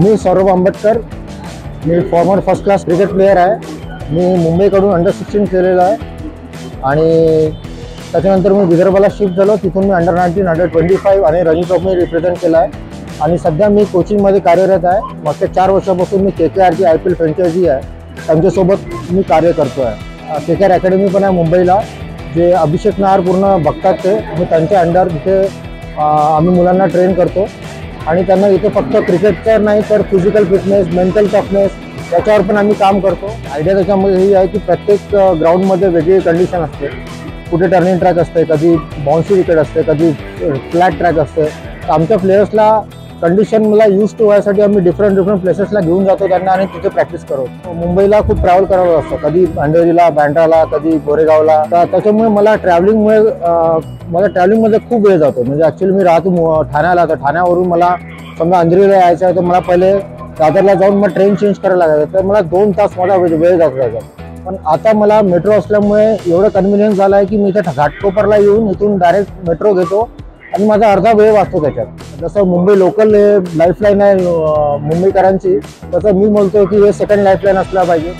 मी सौरभ आंबेडकर. मी former first class cricket player आहे. मी मुंबईकडून under sixteen खेळलेलो आहे. आणि त्याच्यानंतर मी विदर्भाला शिफ्ट झालो. तिथून मी under nineteen under twenty five आणि रणजी ट्रॉफी रिप्रेझेंट केला आहे. आणि सध्या मी कोचिंगमध्ये कार्यरत आहे. मागच्या चार वर्षापासून मी के के आरची आय पी एल फ्रँचायझी आहे. त्यांच्यासोबत मी कार्य करतो आहे के के आर अकॅडमी पण आहे मुंबईला. जे अभिषेक नायर पूर्ण बघतात ते. मी त्यांच्या अंडर तिथे आम्ही मुलांना ट्रेन करतो. आणि त्यांना इथे फक्त क्रिकेटचं नाही तर फिजिकल फिटनेस मेंटल टफनेस याच्यावर पण आम्ही काम करतो. आयडिया त्याच्यामध्ये ही आहे की प्रत्येक ग्राउंडमध्ये वेगळी कंडिशन असते. कुठे टर्निंग ट्रॅक असते कधी बाउन्सी विकेट असते कधी फ्लॅट ट्रॅक असते. तर आमच्या प्लेयर्सला कंडिशन मला यूज टू व्हायसाठी आम्ही डिफरंट डिफरंट प्लेसेसला घेऊन जातो त्यांना आणि तिथे प्रॅक्टिस करतो मुंबईला खूप ट्रॅव्हल करावं असतं कधी अंधेरीला बँड्राला कधी गोरेगावला. तर त्याच्यामुळे मला ट्रॅव्हलिंगमुळे मला ट्रॅव्हलिंगमध्ये खूप वेळ जातो. म्हणजे ॲक्च्युली मी राहतो ठाण्याला. तर ठाण्यावरून मला समजा अंधेरीला यायचं आहे तर मला पहिले दादरला जाऊन मग ट्रेन चेंज करायला लागायचं तर मला दोन तास माझा वेळ जात जातो पण आता मला मेट्रो असल्यामुळे एवढं कन्व्हिनियन्स झालं आहे की मी इथे घाटकोपरला येऊन इथून डायरेक्ट मेट्रो घेतो. आणि माझा अर्धा वेळ वाचतो त्याच्यात. जसं मुंबई लोकल लाईफलाईन आहे मुंबईकरांची तसं मी बोलतो की हे सेकंड लाईफलाईन असला पाहिजे.